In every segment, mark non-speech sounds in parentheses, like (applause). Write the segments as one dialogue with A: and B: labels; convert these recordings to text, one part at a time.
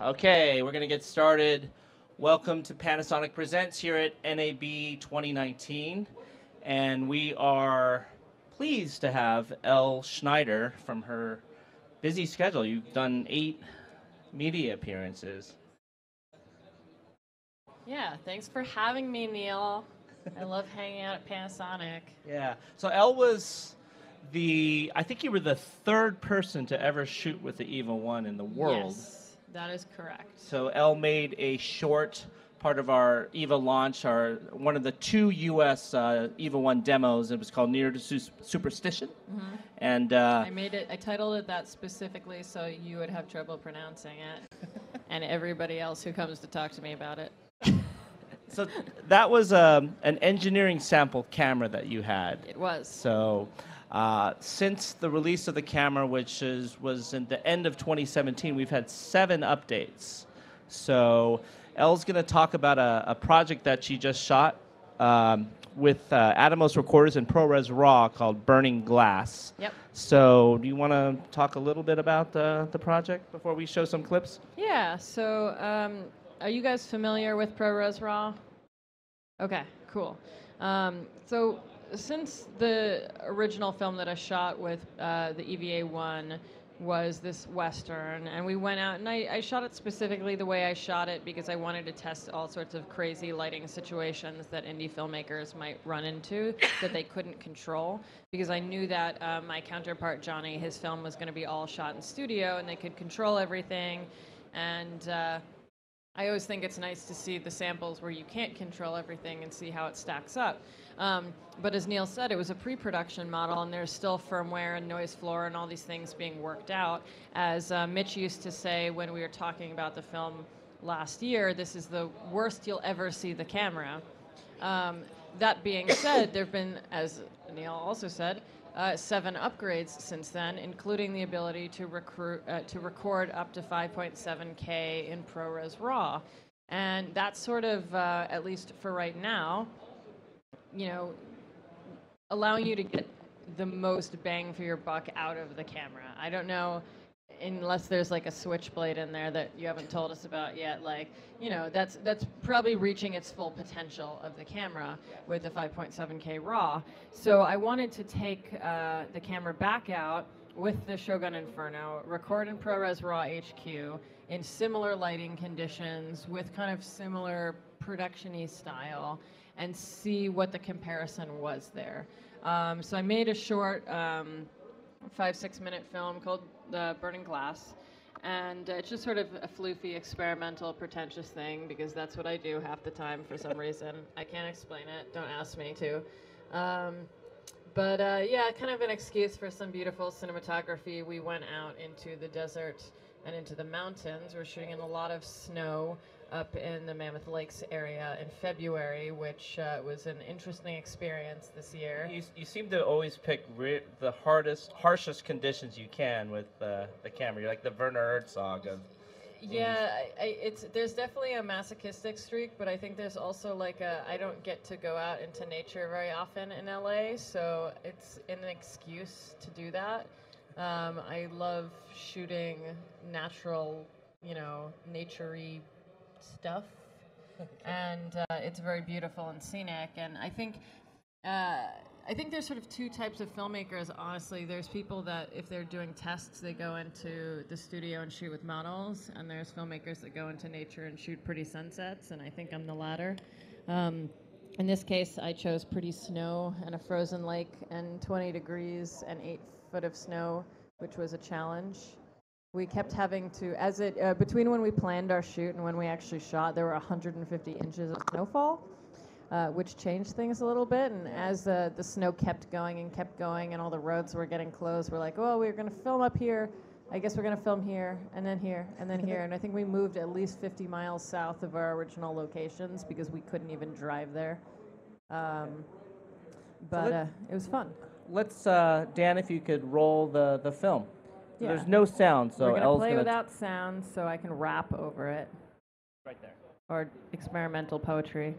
A: Okay, we're going to get started. Welcome to Panasonic Presents here at NAB 2019. And we are pleased to have Elle Schneider from her busy schedule. You've done eight media appearances.
B: Yeah, thanks for having me, Neil. I love (laughs) hanging out at Panasonic.
A: Yeah. So Elle was the, I think you were the third person to ever shoot with the EVA 1 in the world.
B: Yes, that is correct.
A: So Elle made a short part of our EVA launch, our one of the two U.S. Uh, EVA One demos. It was called Near to Su- Superstition, and uh,
B: I made it. I titled it that specifically so you would have trouble pronouncing it, (laughs) and everybody else who comes to talk to me about it. (laughs)
A: so that was um, an engineering sample camera that you had.
B: It was.
A: So. Uh, since the release of the camera, which is, was in the end of 2017, we've had seven updates. So Elle's going to talk about a, a project that she just shot um, with uh, Atomos recorders and ProRes RAW called Burning Glass.
B: Yep.
A: So, do you want to talk a little bit about the, the project before we show some clips?
B: Yeah. So, um, are you guys familiar with ProRes RAW? Okay. Cool. Um, so, since the original film that I shot with uh, the EVA one was this western, and we went out and I, I shot it specifically the way I shot it because I wanted to test all sorts of crazy lighting situations that indie filmmakers might run into (coughs) that they couldn't control. Because I knew that uh, my counterpart Johnny, his film was going to be all shot in studio, and they could control everything, and. Uh, I always think it's nice to see the samples where you can't control everything and see how it stacks up. Um, but as Neil said, it was a pre-production model, and there's still firmware and noise floor and all these things being worked out. As uh, Mitch used to say when we were talking about the film last year, this is the worst you'll ever see the camera. Um, that being (coughs) said, there have been, as Neil also said, uh, seven upgrades since then, including the ability to, recruit, uh, to record up to 5.7K in ProRes RAW. And that's sort of, uh, at least for right now, you know, allowing you to get the most bang for your buck out of the camera. I don't know unless there's like a switchblade in there that you haven't told us about yet like you know that's that's probably reaching its full potential of the camera with the 5.7k raw so i wanted to take uh, the camera back out with the shogun inferno record in prores raw hq in similar lighting conditions with kind of similar production-y style and see what the comparison was there um, so i made a short um, five six minute film called uh, Burning Glass, and uh, it's just sort of a floofy, experimental, pretentious thing because that's what I do half the time for some (laughs) reason. I can't explain it. Don't ask me to. Um, but uh, yeah, kind of an excuse for some beautiful cinematography. We went out into the desert and into the mountains. We're shooting in a lot of snow up in the Mammoth Lakes area in February, which uh, was an interesting experience this year.
A: You, you seem to always pick re- the hardest, harshest conditions you can with uh, the camera. You're like the Werner Herzog of.
B: Yeah, I, I, it's there's definitely a masochistic streak, but I think there's also like a I don't get to go out into nature very often in LA, so it's an excuse to do that. Um, I love shooting natural, you know, naturey stuff, and uh, it's very beautiful and scenic. And I think. Uh, I think there's sort of two types of filmmakers, honestly. There's people that, if they're doing tests, they go into the studio and shoot with models, and there's filmmakers that go into nature and shoot pretty sunsets, and I think I'm the latter. Um, in this case, I chose pretty snow and a frozen lake and 20 degrees and eight foot of snow, which was a challenge. We kept having to, as it, uh, between when we planned our shoot and when we actually shot, there were 150 inches of snowfall uh, which changed things a little bit. And as uh, the snow kept going and kept going, and all the roads were getting closed, we're like, oh, we're going to film up here. I guess we're going to film here, and then here, and then here. and I think we moved at least 50 miles south of our original locations because we couldn't even drive there. Um, but uh, it was fun.
A: Let's, uh, Dan, if you could roll the, the film.
B: Yeah.
A: There's no sound, so
B: we're
A: Elle's
B: play
A: gonna
B: without sound so I can rap over it,
A: right there.
B: or experimental poetry.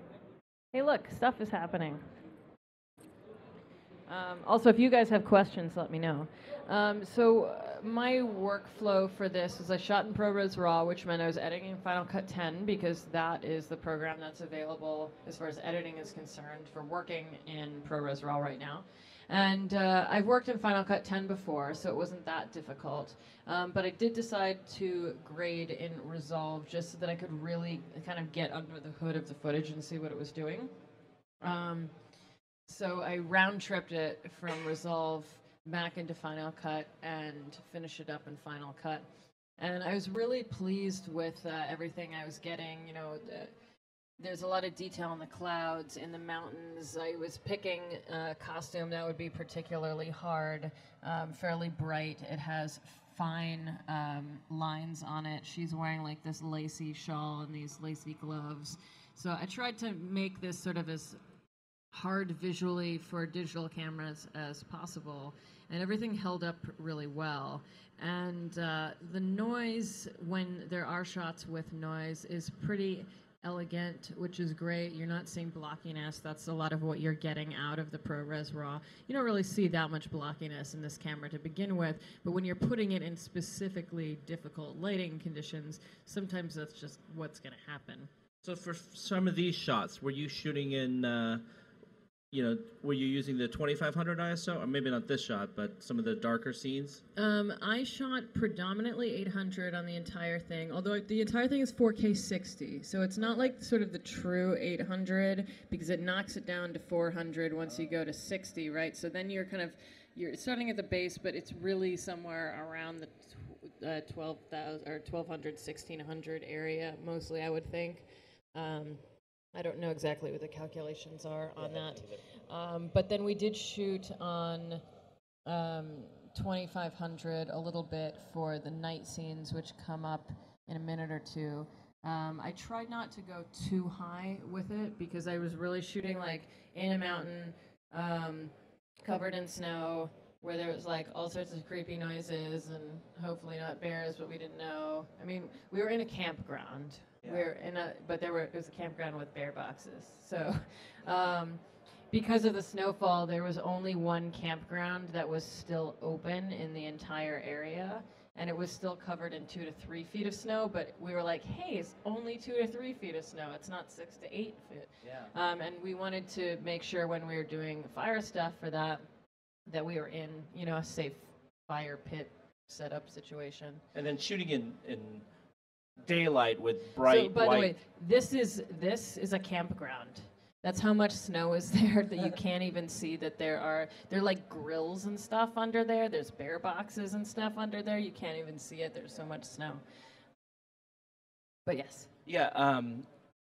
B: Hey, look, stuff is happening. Um, also, if you guys have questions, let me know. Um, so, uh, my workflow for this is I shot in ProRes RAW, which meant I was editing in Final Cut 10 because that is the program that's available as far as editing is concerned for working in ProRes RAW right now. And uh, I've worked in Final Cut 10 before, so it wasn't that difficult. Um, but I did decide to grade in Resolve just so that I could really kind of get under the hood of the footage and see what it was doing. Um, so I round tripped it from Resolve back into Final Cut and finish it up in Final Cut. And I was really pleased with uh, everything I was getting. You know, the, there's a lot of detail in the clouds, in the mountains. I was picking a costume that would be particularly hard, um, fairly bright. It has fine um, lines on it. She's wearing like this lacy shawl and these lacy gloves. So I tried to make this sort of as hard visually for digital cameras as possible, and everything held up really well. And uh, the noise, when there are shots with noise, is pretty elegant, which is great. You're not seeing blockiness. That's a lot of what you're getting out of the ProRes RAW. You don't really see that much blockiness in this camera to begin with, but when you're putting it in specifically difficult lighting conditions, sometimes that's just what's going to happen.
A: So for some of these shots, were you shooting in, uh, you know, were you using the 2500 ISO, or maybe not this shot, but some of the darker scenes?
B: Um, I shot predominantly 800 on the entire thing, although the entire thing is 4K 60, so it's not like sort of the true 800 because it knocks it down to 400 once you go to 60, right? So then you're kind of you're starting at the base, but it's really somewhere around the uh, 12,000 or 1200, 1600 area, mostly I would think. Um, I don't know exactly what the calculations are on that. Um, but then we did shoot on um, 2500 a little bit for the night scenes, which come up in a minute or two. Um, I tried not to go too high with it because I was really shooting like in a mountain, um, covered in snow, where there was like all sorts of creepy noises and hopefully not bears, but we didn't know. I mean, we were in a campground. We were in a, but there were it was a campground with bear boxes. So, (laughs) um, because of the snowfall, there was only one campground that was still open in the entire area, and it was still covered in two to three feet of snow. But we were like, hey, it's only two to three feet of snow. It's not six to eight feet.
A: Yeah.
B: Um, and we wanted to make sure when we were doing fire stuff for that, that we were in, you know, a safe fire pit setup situation.
A: And then shooting in, in daylight with bright
B: so, by
A: white.
B: the way, this is this is a campground. That's how much snow is (laughs) there that you can't even see that there are there are like grills and stuff under there. There's bear boxes and stuff under there. You can't even see it. There's so much snow. But yes.
A: Yeah. Um,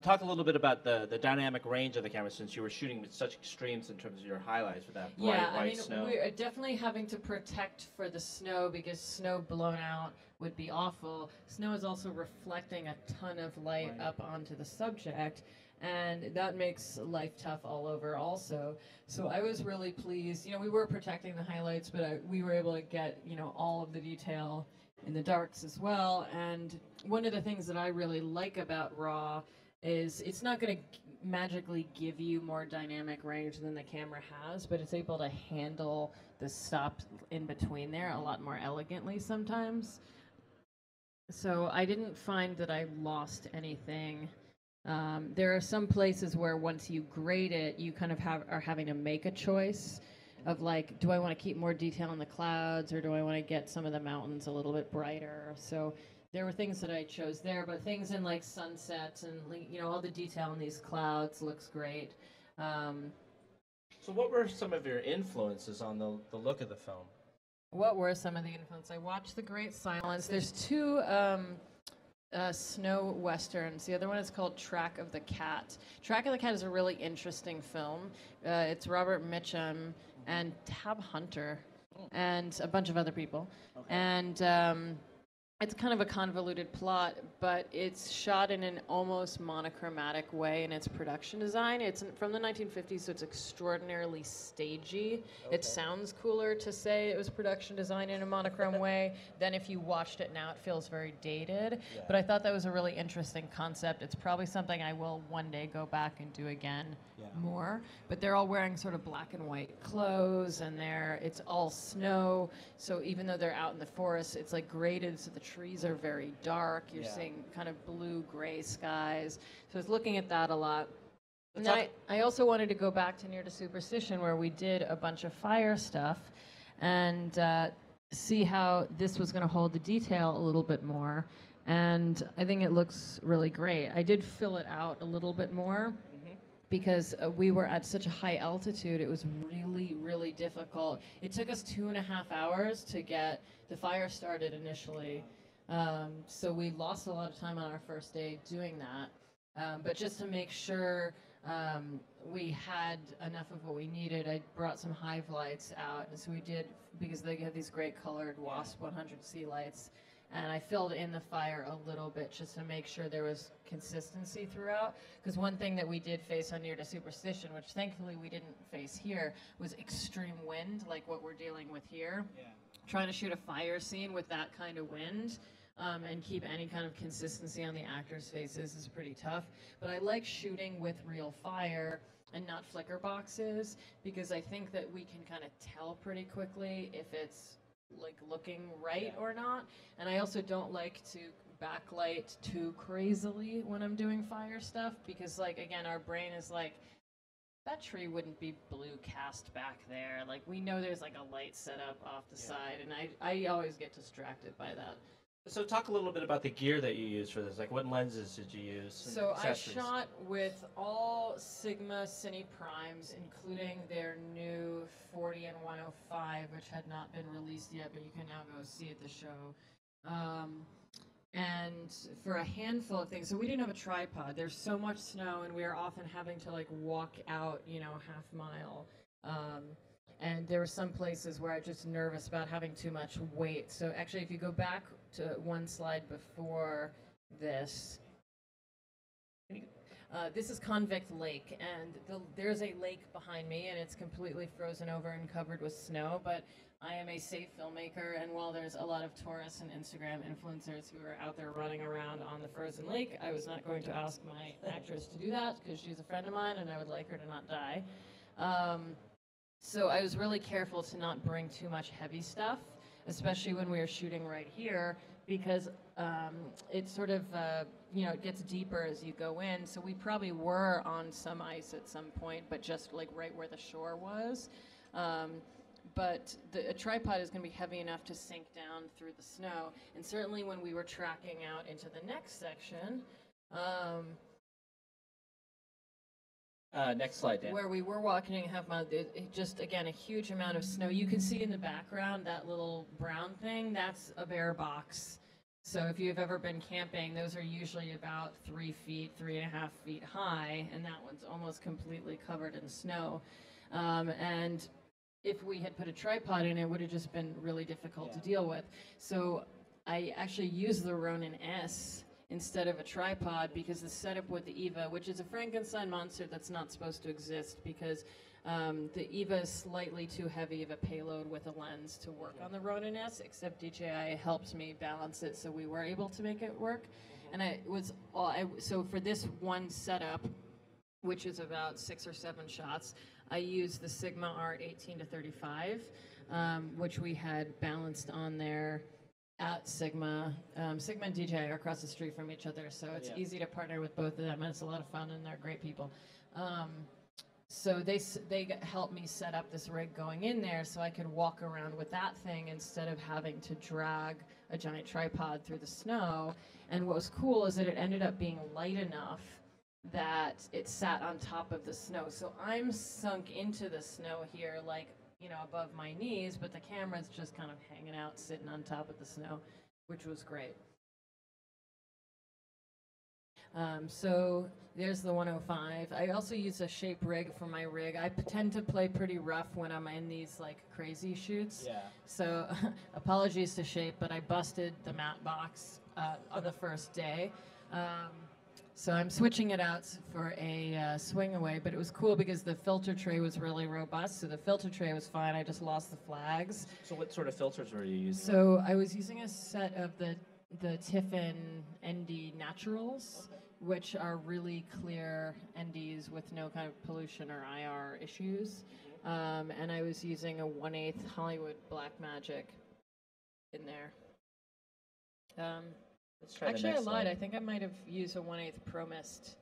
A: talk a little bit about the, the dynamic range of the camera since you were shooting with such extremes in terms of your highlights with that bright
B: Yeah,
A: white
B: I mean,
A: snow.
B: we're definitely having to protect for the snow because snow blown out would be awful. Snow is also reflecting a ton of light
A: Right.
B: up onto the subject, and that makes life tough all over, also. So I was really pleased. You know, we were protecting the highlights, but I, we were able to get, you know, all of the detail in the darks as well. And one of the things that I really like about RAW is it's not going to magically give you more dynamic range than the camera has, but it's able to handle the stop in between there a lot more elegantly sometimes. So I didn't find that I lost anything. Um, there are some places where once you grade it, you kind of have are having to make a choice of like, do I want to keep more detail in the clouds or do I want to get some of the mountains a little bit brighter? So there were things that I chose there, but things in like sunsets and you know all the detail in these clouds looks great. Um,
A: so what were some of your influences on the, the look of the film?
B: what were some of the influences? I watched The Great Silence. There's two um, uh, snow westerns. The other one is called Track of the Cat. Track of the Cat is a really interesting film. Uh, it's Robert Mitchum and Tab Hunter and a bunch of other people. And um, it's kind of a convoluted plot, but it's shot in an almost monochromatic way in its production design. It's from the 1950s, so it's extraordinarily stagey. It sounds cooler to say it was production design in a monochrome (laughs) way than if you watched it now. It feels very dated. But I thought that was a really interesting concept. It's probably something I will one day go back and do again
C: Yeah.
B: more. But they're all wearing sort of black and white clothes, and they're it's all snow. So even though they're out in the forest, it's like graded, so the trees are very dark. You're
C: Yeah.
B: seeing kind of blue gray skies. So I was looking at that a lot. And I, I also wanted to go back to Near to Superstition, where we did a bunch of fire stuff, and uh, see how this was going to hold the detail a little bit more. And I think it looks really great. I did fill it out a little bit more because uh, we were at such a high altitude. It was really, really difficult. It took us two and a half hours to get the fire started initially. Um, so we lost a lot of time on our first day doing that. Um, but just to make sure um, we had enough of what we needed, I brought some hive lights out. And so we did, because they have these great colored WASP 100C lights. And I filled in the fire a little bit just to make sure there was consistency throughout. Because one thing that we did face on Near to Superstition, which thankfully we didn't face here, was extreme wind, like what we're dealing with here trying to shoot a fire scene with that kind of wind um, and keep any kind of consistency on the actors' faces is pretty tough. But I like shooting with real fire and not flicker boxes because I think that we can kind of tell pretty quickly if it's like looking right or not. And I also don't like to backlight too crazily when I'm doing fire stuff because like again our brain is like that tree wouldn't be blue cast back there. Like we know there's like a light set up off the side, and I I always get distracted by that.
A: So talk a little bit about the gear that you use for this. Like, what lenses did you use?
B: So I shot with all Sigma Cine Primes, including their new 40 and 105, which had not been released yet, but you can now go see at the show. Um, and for a handful of things, so we didn't have a tripod. There's so much snow, and we are often having to like walk out, you know, half mile. Um, and there were some places where I was just nervous about having too much weight. So actually, if you go back to one slide before this, uh, this is Convict Lake, and the, there's a lake behind me, and it's completely frozen over and covered with snow. But I am a safe filmmaker, and while there's a lot of tourists and Instagram influencers who are out there running around on the frozen lake, I was not going to ask my actress to do that because she's a friend of mine, and I would like her to not die. Um, so I was really careful to not bring too much heavy stuff, especially when we were shooting right here, because um, it sort of, uh, you know, it gets deeper as you go in. So we probably were on some ice at some point, but just like right where the shore was. Um, but the, a tripod is going to be heavy enough to sink down through the snow. And certainly when we were tracking out into the next section, um,
A: Uh, next slide, Dan.
B: where we were walking a half mile, it, it just again a huge amount of snow. You can see in the background that little brown thing. That's a bear box. So if you've ever been camping, those are usually about three feet, three and a half feet high, and that one's almost completely covered in snow. Um, and if we had put a tripod in, it would have just been really difficult to deal with. So I actually used the Ronin S instead of a tripod because the setup with the Eva, which is a Frankenstein monster that's not supposed to exist because um, the Eva is slightly too heavy of a payload with a lens to work on the Ronin S, except DJI helped me balance it so we were able to make it work. And I was all, I, so for this one setup, which is about six or seven shots. I used the Sigma Art 18 to 35, um, which we had balanced on there at Sigma. Um, Sigma and DJ are across the street from each other, so it's
A: Yeah.
B: easy to partner with both of them, and it's a lot of fun, and they're great people. Um, so they they helped me set up this rig going in there, so I could walk around with that thing instead of having to drag a giant tripod through the snow. And what was cool is that it ended up being light enough that it sat on top of the snow. So I'm sunk into the snow here, like, you know, above my knees, but the camera's just kind of hanging out, sitting on top of the snow, which was great. Um, so There's the 105. I also use a shape rig for my rig. I tend to play pretty rough when I'm in these like crazy shoots.
A: Yeah.
B: So (laughs) apologies to shape, but I busted the matte box uh, on the first day. Um, so I'm switching it out for a uh, swing away, but it was cool because the filter tray was really robust. So the filter tray was fine. I just lost the flags.
A: So what sort of filters were you using?
B: So I was using a set of the the Tiffen ND Naturals, which are really clear NDs with no kind of pollution or IR issues. Um, and I was using a 1 8 Hollywood Black Magic in there. Um,
A: Let's try
B: actually, I
A: next
B: lied.
A: slide.
B: I think I might have used a 1 8 Pro Mist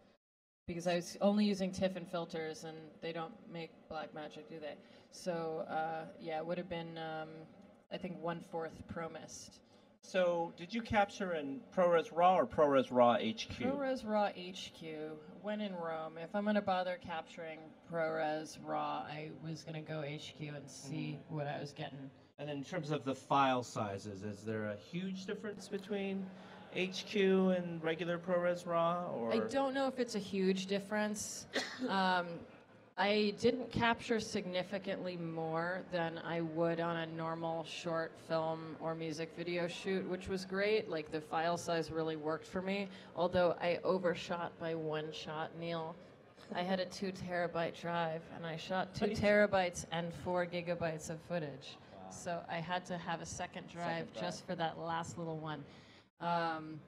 B: because I was only using Tiffen filters and they don't make Black Magic, do they? So, uh, yeah, it would have been, um, I think, 1 4th Pro Mist.
A: So, did you capture in ProRes RAW or ProRes RAW HQ?
B: ProRes RAW HQ. When in Rome, if I'm going to bother capturing ProRes RAW, I was going to go HQ and see what I was getting.
A: And in terms of the file sizes, is there a huge difference between HQ and regular ProRes RAW? Or
B: I don't know if it's a huge difference. (coughs) Um, I didn't capture significantly more than I would on a normal short film or music video shoot, which was great. Like the file size really worked for me, although I overshot by one shot, Neil. I had a two terabyte drive and I shot two terabytes and four gigabytes of footage. So I had to have a second drive
A: drive.
B: just for that last little one. Um,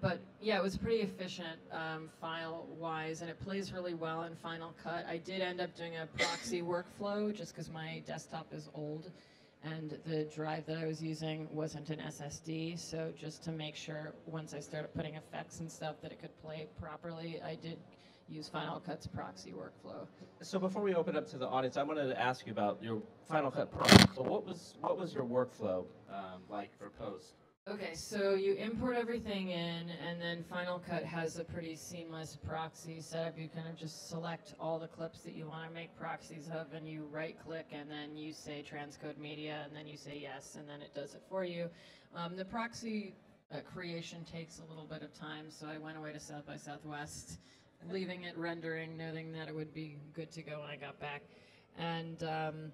B: but yeah, it was pretty efficient um, file wise, and it plays really well in Final Cut. I did end up doing a proxy (coughs) workflow just because my desktop is old and the drive that I was using wasn't an SSD. So just to make sure once I started putting effects and stuff that it could play properly, I did use Final Cut's proxy workflow.
A: So before we open up to the audience, I wanted to ask you about your Final Cut Pro. So what was what was your workflow um, like for post?
B: Okay, so you import everything in, and then Final Cut has a pretty seamless proxy setup. You kind of just select all the clips that you want to make proxies of, and you right click, and then you say transcode media, and then you say yes, and then it does it for you. Um, the proxy uh, creation takes a little bit of time, so I went away to South by Southwest, leaving it rendering, knowing that it would be good to go when I got back. And um,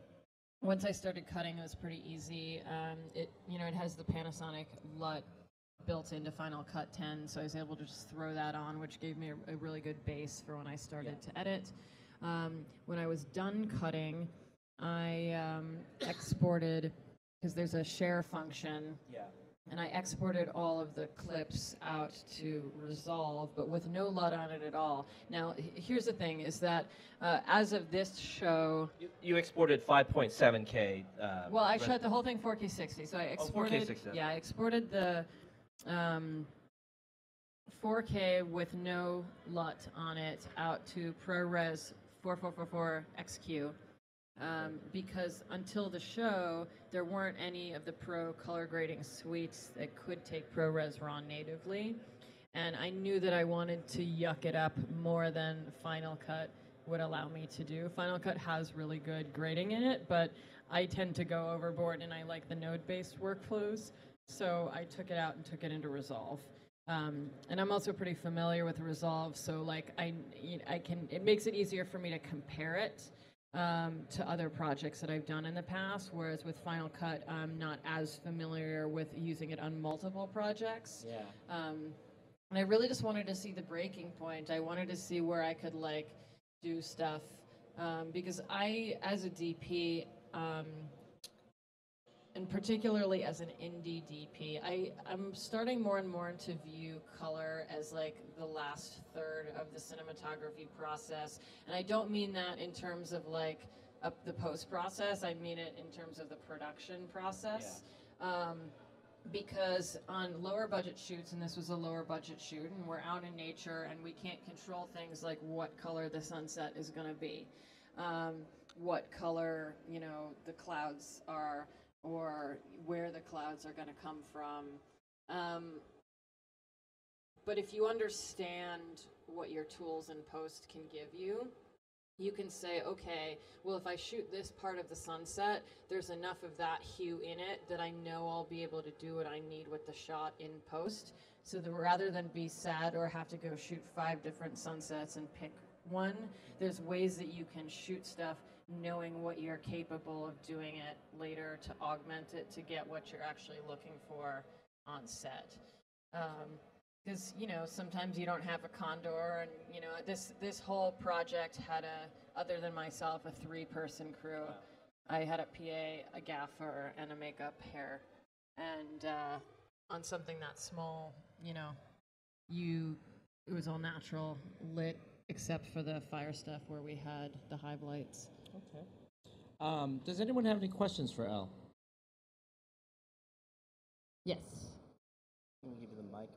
B: once I started cutting, it was pretty easy. Um, it, you know, it has the Panasonic LUT built into Final Cut 10, so I was able to just throw that on, which gave me a, a really good base for when I started to edit. Um, when I was done cutting, I um, exported because there's a share function
A: Yeah.
B: and I exported all of the clips out to Resolve, but with no LUT on it at all. Now, here's the thing: is that uh, as of this show,
A: You, you exported 5.7K. Uh,
B: well, I shot the whole thing 4K 60, so I exported.
A: 4K 60.
B: Yeah, I exported the um, 4K with no LUT on it out to ProRes 4444 XQ. Um, because until the show, there weren't any of the pro color grading suites that could take ProRes RAW natively. And I knew that I wanted to yuck it up more than Final Cut would allow me to do. Final Cut has really good grading in it, but I tend to go overboard and I like the node based workflows. So I took it out and took it into Resolve. Um, and I'm also pretty familiar with Resolve, so like I, I can. It makes it easier for me to compare it um, to other projects that I've done in the past. Whereas with Final Cut, I'm not as familiar with using it on multiple projects.
A: Yeah.
B: Um, and I really just wanted to see the breaking point. I wanted to see where I could like do stuff um, because I, as a DP, um, and particularly as an indie DP, I, I'm starting more and more to view color as like the last third of the cinematography process. And I don't mean that in terms of like up the post process, I mean it in terms of the production process. Um, because on lower budget shoots, and this was a lower budget shoot, and we're out in nature and we can't control things like what color the sunset is going to be, um, what color, you know, the clouds are, or where the clouds are going to come from. Um, but if you understand what your tools in post can give you, you can say, okay, well, if I shoot this part of the sunset, there's enough of that hue in it that I know I'll be able to do what I need with the shot in post So that rather than be sad or have to go shoot five different sunsets and pick one, there's ways that you can shoot stuff knowing what you're capable of doing it later to augment it to get what you're actually looking for on set. Because you know sometimes you don't have a condor, and you know this this whole project had a other than myself a three person crew. I had a PA, a gaffer, and a makeup hair, and uh, on something that small, you know, you it was all natural lit except for the fire stuff where we had the hive lights.
A: Okay. Um, does anyone have any questions for Elle?
B: Yes.
A: Let me give you the mic.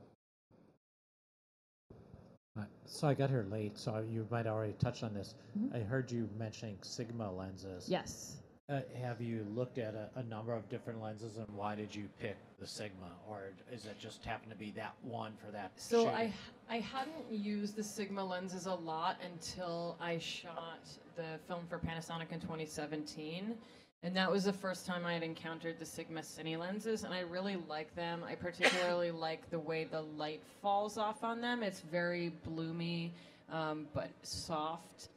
C: So I got here late, so you might already touch on this. I heard you mentioning Sigma lenses.
B: Yes.
C: Uh, have you looked at a, a number of different lenses, and why did you pick the Sigma, or is it just happen to be that one for that?
B: So? I I hadn't used the Sigma lenses a lot until I shot the film for Panasonic in 2017. And that was the first time I had encountered the Sigma Cine lenses, and I really like them. I particularly (coughs) like the way the light falls off on them. It's very bloomy, um, but soft.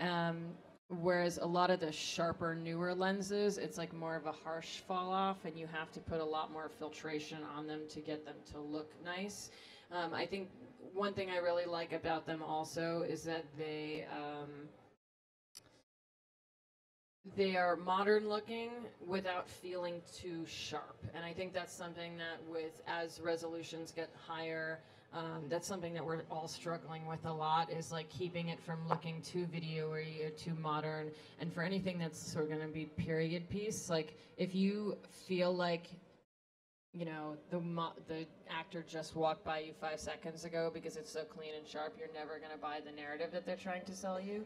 B: Um, whereas a lot of the sharper, newer lenses, it's like more of a harsh fall off, and you have to put a lot more filtration on them to get them to look nice. Um, I think one thing I really like about them also is that they um, they are modern looking without feeling too sharp, and I think that's something that with as resolutions get higher. Um, that's something that we're all struggling with a lot is like keeping it from looking too video or too modern and for anything that's sort of going to be period piece like if you feel like you know the the actor just walked by you five seconds ago because it's so clean and sharp you're never going to buy the narrative that they're trying to sell you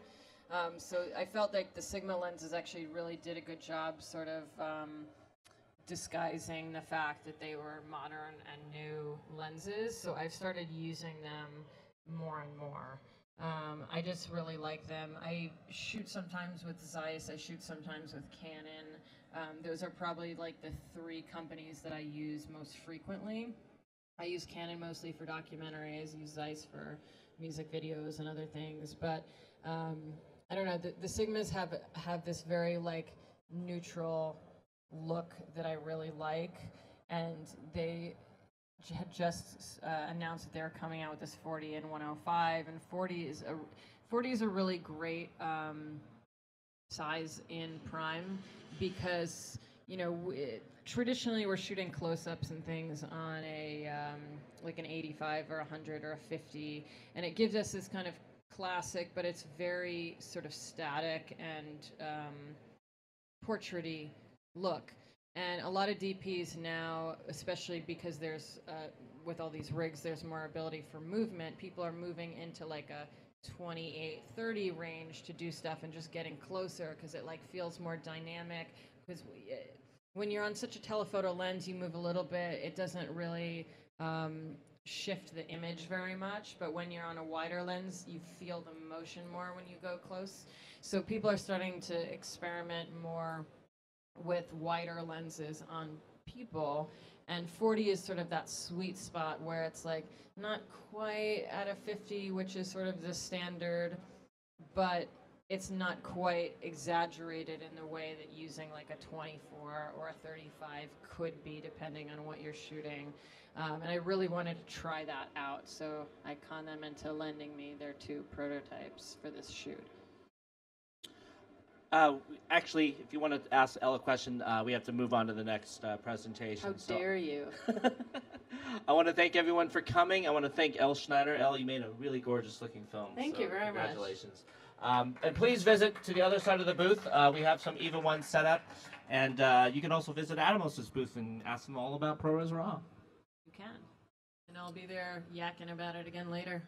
B: um, so i felt like the sigma lenses actually really did a good job sort of um, disguising the fact that they were modern and new lenses so i've started using them more and more um, I just really like them. I shoot sometimes with Zeiss. I shoot sometimes with Canon. Um, those are probably like the three companies that I use most frequently. I use Canon mostly for documentaries. Use Zeiss for music videos and other things. But um, I don't know. The, the Sigmas have have this very like neutral look that I really like, and they had just uh, announced that they're coming out with this 40 and 105, and 40 is a 40 is a really great um, size in prime because you know traditionally we're shooting close-ups and things on a um, like an 85 or 100 or a 50 and it gives us this kind of classic but it's very sort of static and um, portraity look. And a lot of dps now especially because there's uh, with all these rigs there's more ability for movement. People are moving into like a 28 30 range to do stuff and just getting closer because it like feels more dynamic. Because when you're on such a telephoto lens you move a little bit. It doesn't really um, shift the image very much but when you're on a wider lens you feel the motion more when you go close. So people are starting to experiment more with wider lenses on people and 40 is sort of that sweet spot where it's like not quite at a 50 which is sort of the standard but it's not quite exaggerated in the way that using like a 24 or a 35 could be depending on what you're shooting um, and i really wanted to try that out so i con them into lending me their two prototypes for this shoot
A: Uh, actually, if you want to ask Elle a question, uh, we have to move on to the next uh, presentation.
B: how
A: so-
B: dare you (laughs)
A: I want to thank everyone for coming. I want to thank Elle Schneider. Elle, you made a really gorgeous looking film.
B: Thank
A: so
B: you very much.
A: Congratulations. Um, and please visit to the other side of the booth. Uh, we have some Eva ones set up. And uh, you can also visit Atomos' booth and ask them all about ProRes Raw.
B: You can. And I'll be there yakking about it again later.